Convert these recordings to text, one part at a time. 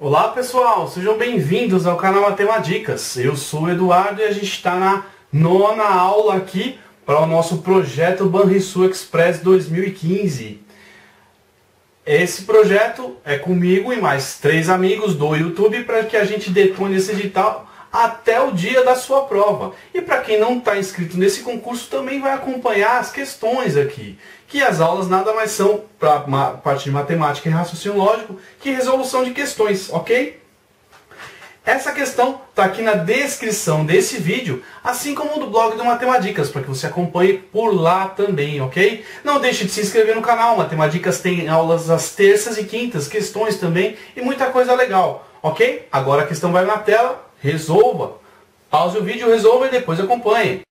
Olá pessoal, sejam bem-vindos ao canal Matemáticas. Eu sou o Eduardo e a gente está na nona aula aqui para o nosso projeto Banrisul Express 2015. Esse projeto é comigo e mais três amigos do YouTube para que a gente detone esse edital até o dia da sua prova. E para quem não está inscrito nesse concurso também vai acompanhar as questões aqui, que as aulas nada mais são para a parte de matemática e raciocínio lógico que resolução de questões, ok? Essa questão está aqui na descrição desse vídeo, assim como do blog do Matemáticas, para que você acompanhe por lá também, ok? Não deixe de se inscrever no canal, Matemáticas tem aulas às terças e quintas, questões também e muita coisa legal, ok? Agora a questão vai na tela, resolva. Pause o vídeo, resolva e depois acompanhe.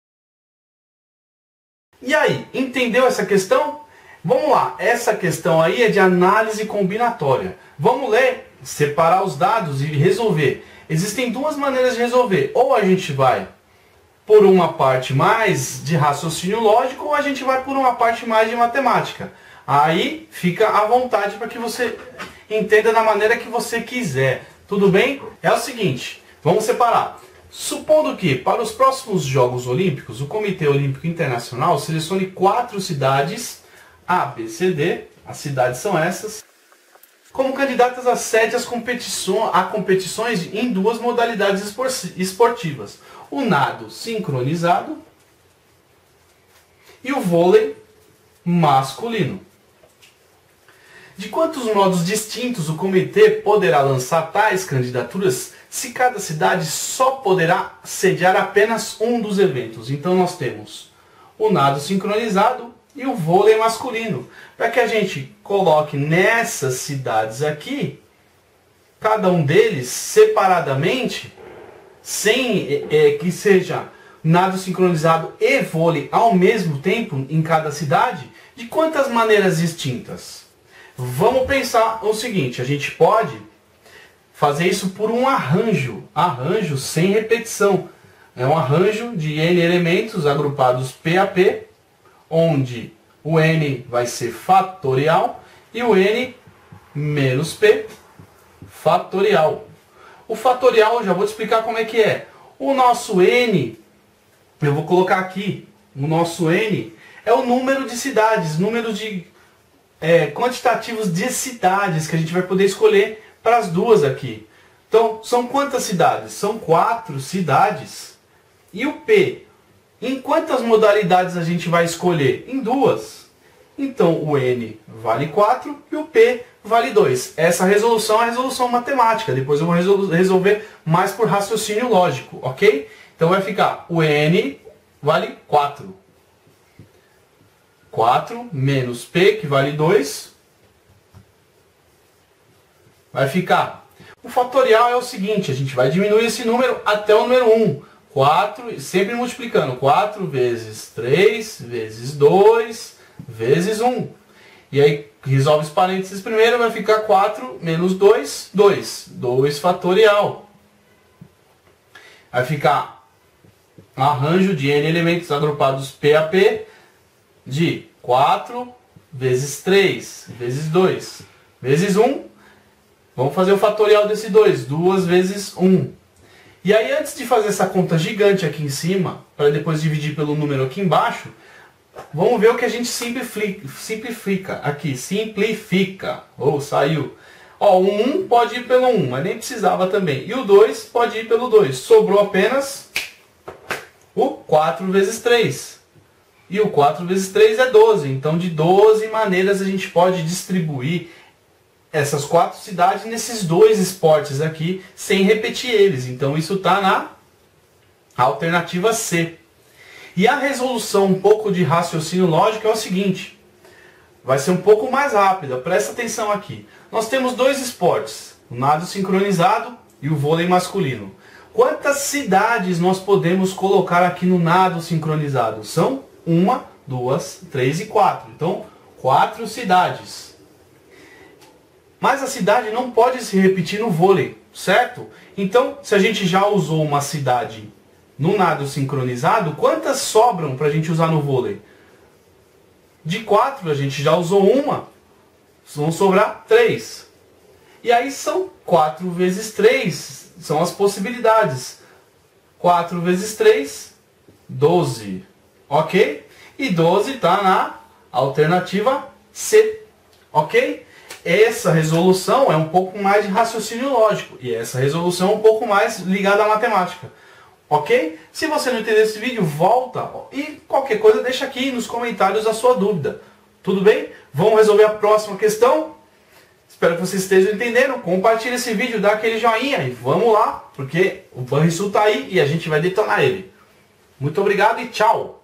E aí, entendeu essa questão? Vamos lá, essa questão aí é de análise combinatória. Vamos ler, separar os dados e resolver. Existem duas maneiras de resolver. Ou a gente vai por uma parte mais de raciocínio lógico, ou a gente vai por uma parte mais de matemática. Aí fica à vontade para que você entenda da maneira que você quiser. Tudo bem? É o seguinte, Vamos separar. Supondo que, para os próximos Jogos Olímpicos, o Comitê Olímpico Internacional selecione quatro cidades, A, B, C, D, as cidades são essas, como candidatas a sede às competições, a competições em duas modalidades esportivas. O nado sincronizado e o vôlei masculino. De quantos modos distintos o comitê poderá lançar tais candidaturas se cada cidade só poderá sediar apenas um dos eventos? Então nós temos o nado sincronizado e o vôlei masculino. Para que a gente coloque nessas cidades aqui, cada um deles separadamente, sem é, que seja nado sincronizado e vôlei ao mesmo tempo em cada cidade, de quantas maneiras distintas? Vamos pensar o seguinte, a gente pode fazer isso por um arranjo, arranjo sem repetição. É um arranjo de n elementos agrupados P a P, onde o n vai ser fatorial e o n menos p fatorial. O fatorial, já vou te explicar como é que é. O nosso n, eu vou colocar aqui, o nosso n é o número de cidades, número de é, quantitativos de cidades que a gente vai poder escolher para as duas aqui. Então, são quantas cidades? São quatro cidades. E o P? Em quantas modalidades a gente vai escolher? Em duas. Então, o N vale 4 e o P vale 2. Essa resolução é a resolução matemática. Depois eu vou resolver mais por raciocínio lógico, ok? Então vai ficar o N vale 4. 4 menos P, que vale 2, vai ficar. O fatorial é o seguinte, a gente vai diminuir esse número até o número 1. 4, sempre multiplicando. 4 vezes 3, vezes 2, vezes 1. E aí, resolve os parênteses primeiro, vai ficar 4 menos 2, 2. 2 fatorial. Vai ficar arranjo de n elementos agrupados P a P de 4 vezes 3 vezes 2 vezes 1. Vamos fazer o fatorial desse 2. 2 vezes 1. E aí antes de fazer essa conta gigante aqui em cima, para depois dividir pelo número aqui embaixo, vamos ver o que a gente simplifica, aqui. Simplifica. Ou oh, saiu. Ó, o 1 pode ir pelo 1, mas nem precisava também. E o 2 pode ir pelo 2. Sobrou apenas o 4 vezes 3. E o 4 vezes 3 é 12. Então, de 12 maneiras a gente pode distribuir essas quatro cidades nesses dois esportes aqui, sem repetir eles. Então, isso está na alternativa C. E a resolução um pouco de raciocínio lógico é o seguinte. Vai ser um pouco mais rápida. Presta atenção aqui. Nós temos dois esportes. O nado sincronizado e o vôlei masculino. Quantas cidades nós podemos colocar aqui no nado sincronizado? São uma, duas, três e quatro. Então, quatro cidades. Mas a cidade não pode se repetir no vôlei, certo? Então, se a gente já usou uma cidade no nado sincronizado, quantas sobram para a gente usar no vôlei? De quatro, a gente já usou uma, vão sobrar três. E aí são 4 vezes 3, são as possibilidades. 4 vezes 3, 12. Ok? E 12 está na alternativa C. Ok? Essa resolução é um pouco mais de raciocínio lógico. E essa resolução é um pouco mais ligada à matemática. Ok? Se você não entendeu esse vídeo, volta e qualquer coisa deixa aqui nos comentários a sua dúvida. Tudo bem? Vamos resolver a próxima questão? Espero que vocês estejam entendendo. Compartilhe esse vídeo, dá aquele joinha e vamos lá, porque o Banrisul está aí e a gente vai detonar ele. Muito obrigado e tchau!